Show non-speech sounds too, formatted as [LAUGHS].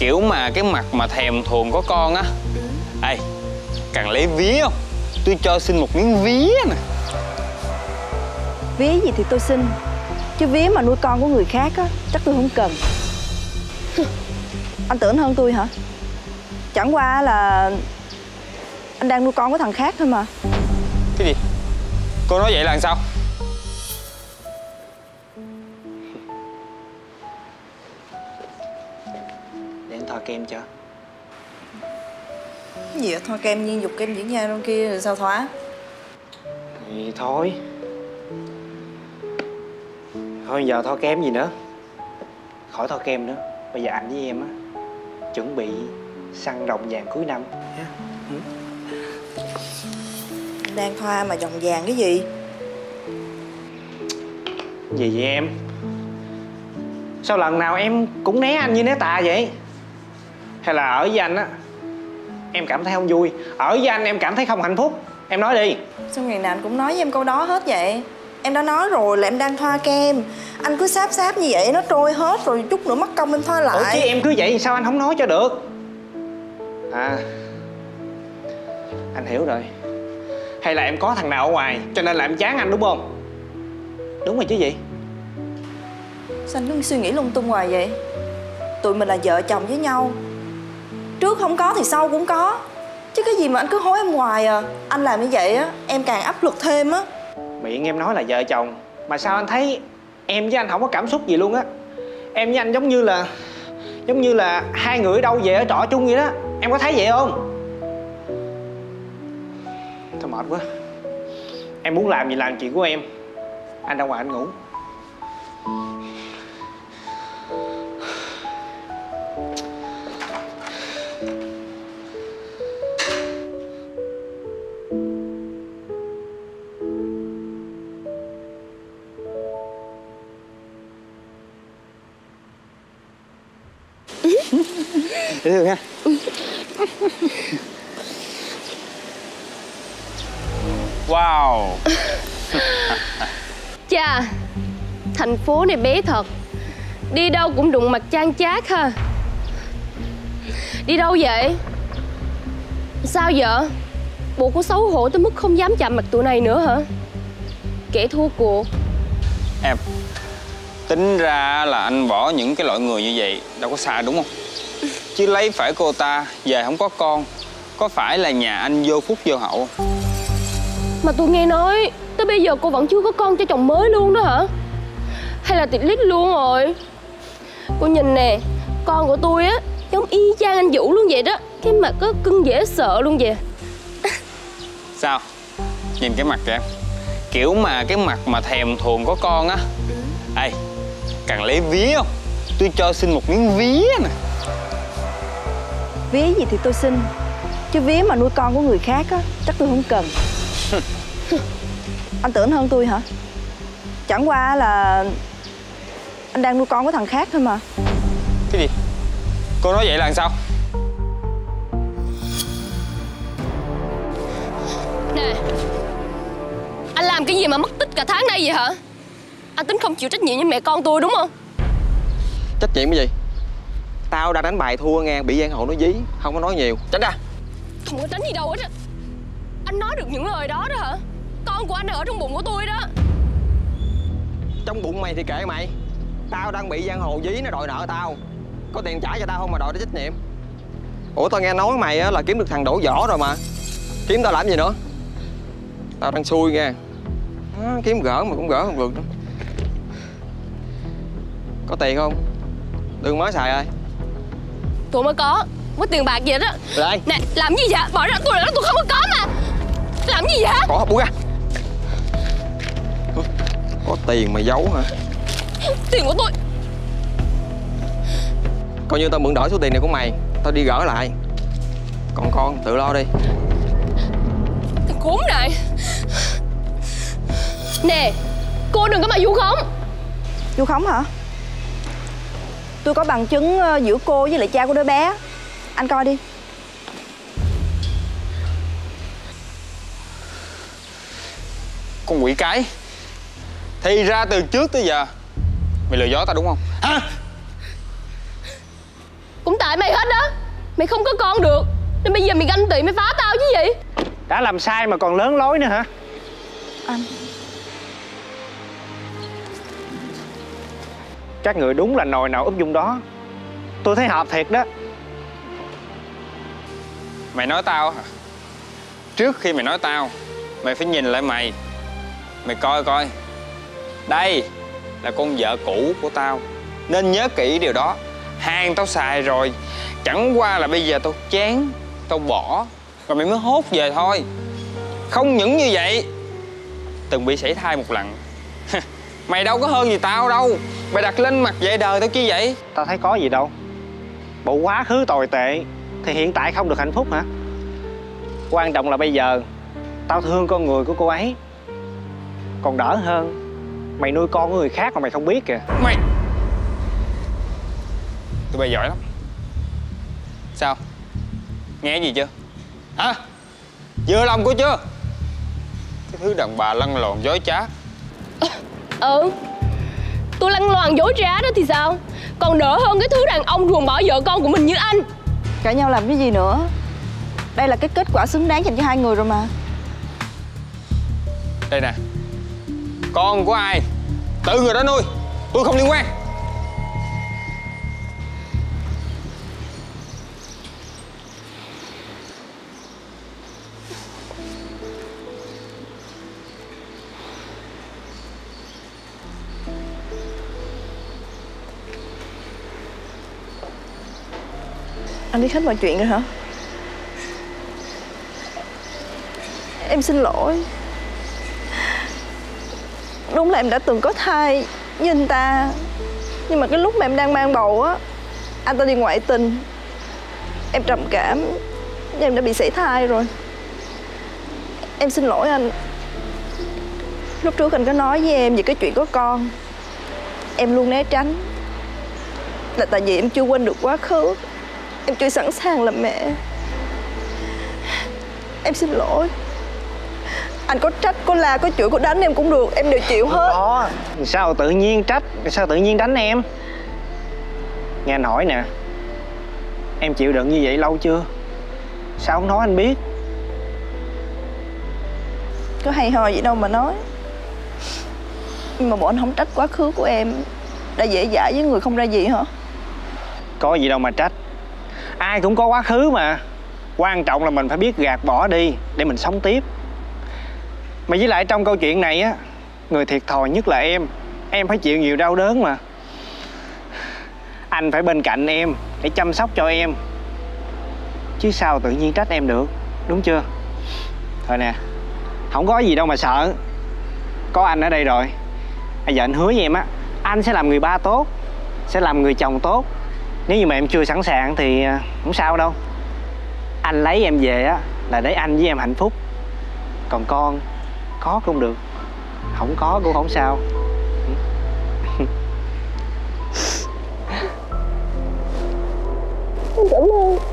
kiểu mà cái mặt mà thèm thuồng có con á. Ê cần lấy vía không? Tôi cho xin một miếng vía nè. Vía gì thì tôi xin. Chứ vía mà nuôi con của người khác á Chắc tôi không cần. Anh tưởng hơn tôi hả? Chẳng qua là Anh đang nuôi con của thằng khác thôi mà. Cái gì? Cô nói vậy là sao kem cho Cái gì vậy? Thôi kem nhiên dục kem diễn ra trong kia rồi sao thoá? Thì thôi. Thôi giờ thoa kem gì nữa? Khỏi thoa kem nữa. Bây giờ anh với em á Chuẩn bị săn rồng vàng cuối năm. Nhé Đang thoa mà dòng vàng cái gì? Gì vậy em? Sao lần nào em cũng né anh như né tà vậy Hay là ở với anh á Em cảm thấy không vui. Ở với anh em cảm thấy không hạnh phúc. Em nói đi. Sao ngày nào anh cũng nói với em câu đó hết vậy? Em đã nói rồi là em đang thoa kem. Anh cứ sáp sáp như vậy nó trôi hết rồi chút nữa mất công em thoa lại. Ủa chứ em cứ vậy sao anh không nói cho được? À Anh hiểu rồi. Hay là em có thằng nào ở ngoài Cho nên là em chán anh đúng không? Đúng rồi chứ gì? Sao anh cứ suy nghĩ lung tung hoài vậy? Tụi mình là vợ chồng với nhau Trước không có thì sau cũng có. Chứ cái gì mà anh cứ hối em hoài à. Anh làm như vậy á, Em càng áp lực thêm á. Miệng em nói là vợ chồng, Mà sao anh thấy Em với anh không có cảm xúc gì luôn á? Em với anh giống như là, Giống như là hai người ở đâu về ở trọ chung vậy đó. Em có thấy vậy không? Thôi mệt quá. Em muốn làm gì làm chuyện của em. Anh ra ngoài anh ngủ. Dễ thương ha wow. Chà Thành phố này bé thật. Đi đâu cũng đụng mặt chan chát ha. Đi đâu vậy? Sao vậy? Bộ có xấu hổ tới mức không dám chạm mặt tụi này nữa hả? Kẻ thua cuộc. Em tính ra là anh bỏ những cái loại người như vậy đâu có sai đúng không? [LAUGHS] Chứ lấy phải cô ta về không có con có phải là nhà anh vô phúc vô hậu không? Mà tôi nghe nói Tới bây giờ cô vẫn chưa có con cho chồng mới luôn đó hả? Hay là tiệt lít luôn rồi? Cô nhìn nè Con của tôi á Giống y chang anh Vũ luôn vậy đó. Cái mặt có cưng dễ sợ luôn vậy. [LAUGHS] Sao? Nhìn cái mặt kìa. Kiểu mà cái mặt mà thèm thuồng có con á. Ê cần lấy vía không? Tôi cho xin một miếng vía nè. Vía gì thì tôi xin. Chứ vía mà nuôi con của người khác á Chắc tôi không cần. [LAUGHS] Anh tưởng hơn tôi hả? Chẳng qua là Anh đang nuôi con của thằng khác thôi mà. Cái gì? Cô nói vậy là làm sao? Nè Anh làm cái gì mà mất tích cả tháng nay vậy hả Anh tính không chịu trách nhiệm với mẹ con tôi đúng không? Trách nhiệm cái gì? Tao đang đánh bài thua nghe Bị giang hồ nó dí Không có nói nhiều. Tránh ra. Không có tránh gì đâu hết á. Anh nói được những lời đó đó hả? Con của anh ở trong bụng của tôi đó. Trong bụng mày thì kệ mày. Tao đang bị giang hồ dí nó đòi nợ tao. Có tiền trả cho tao không mà đòi nó trách nhiệm. Ủa tao nghe nói mày á là kiếm được thằng đổ vỏ rồi mà. Kiếm tao làm gì nữa? Tao đang xui nha à, Kiếm gỡ mà cũng gỡ không được nữa Có tiền không? Đừng mới xài ơi Tôi mới có. Có tiền bạc gì đó Đây Nè làm gì vậy? Bỏ ra tôi là tôi không có có mà. Làm gì vậy? Bỏ buông ra Có tiền mà giấu hả? Tiền của tôi. Coi như tao mượn đổi số tiền này của mày Tao đi gỡ lại. Còn con tự lo đi. Thằng khốn này. Nè Cô đừng có mà vu khống. Vu khống hả Tôi có bằng chứng ờ, giữa cô với lại cha của đứa bé. Anh coi đi. Con quỷ cái. Thì ra từ trước tới giờ. Mày lừa dối tao đúng không? Hả? Cũng tại mày hết đó. Mày không có con được. Nên bây giờ mày ganh tị mày phá tao chứ gì? Đã làm sai mà còn lớn lối nữa hả? Anh Các người đúng là nồi nào úp dung đó. Tôi thấy hợp thiệt đó. Mày nói tao hả? Trước khi mày nói tao, Mày phải nhìn lại mày. Mày coi coi. Đây là con vợ cũ của tao. Nên nhớ kỹ điều đó. Hàng tao xài rồi. Chẳng qua là bây giờ tao chán, Tao bỏ. Rồi mày mới hốt về thôi. Không những như vậy, Từng bị sảy thai một lần. Mày đâu có hơn gì tao đâu. Mày đặt lên mặt vậy đời tao chi vậy? Tao thấy có gì đâu. Bộ quá khứ tồi tệ Thì hiện tại không được hạnh phúc hả? Quan trọng là bây giờ Tao thương con người của cô ấy. Còn đỡ hơn Mày nuôi con của người khác mà mày không biết kìa. Mày! Tụi bay giỏi lắm. Sao? Nghe gì chưa? Hả? Vừa lòng cô chưa? Cái thứ đàn bà lăn lộn dối trá Ừ. Tôi lăn loàn dối trá đó thì sao? Còn đỡ hơn cái thứ đàn ông ruồng bỏ vợ con của mình như anh. Cãi nhau làm cái gì nữa? Đây là cái kết quả xứng đáng dành cho hai người rồi mà. Đây nè. Con của ai? Tự người đó nuôi. Tôi không liên quan Anh biết hết mọi chuyện rồi hả? Em xin lỗi. Đúng là em đã từng có thai với anh ta. Nhưng mà cái lúc mà em đang mang bầu á, Anh ta đi ngoại tình. Em trầm cảm nhưng Em đã bị sảy thai rồi. Em xin lỗi anh. Lúc trước anh có nói với em về cái chuyện có con. Em luôn né tránh. Là tại vì em chưa quên được quá khứ. Em chưa sẵn sàng làm mẹ. Em xin lỗi. Anh có trách, có la, có chửi, có đánh em cũng được Em đều chịu hết. Có. Sao tự nhiên trách Sao tự nhiên đánh em? Nghe anh hỏi nè Em chịu đựng như vậy lâu chưa? Sao không nói anh biết? Có hay ho gì đâu mà nói. Nhưng mà bọn anh không trách quá khứ của em. Đã dễ dãi với người không ra gì hả? Có gì đâu mà trách Ai cũng có quá khứ mà. Quan trọng là mình phải biết gạt bỏ đi Để mình sống tiếp. Mà với lại trong câu chuyện này á, Người thiệt thòi nhất là em. Em phải chịu nhiều đau đớn mà. Anh phải bên cạnh em Để chăm sóc cho em. Chứ sao tự nhiên trách em được, Đúng chưa? Thôi nè, Không có gì đâu mà sợ. Có anh ở đây rồi. Bây giờ anh hứa với em á, Anh sẽ làm người ba tốt, Sẽ làm người chồng tốt nếu như mà em chưa sẵn sàng thì à, không sao đâu. Anh lấy em về á, là để anh với em hạnh phúc. Còn con, có cũng được, không có cũng không sao. Cảm ơn.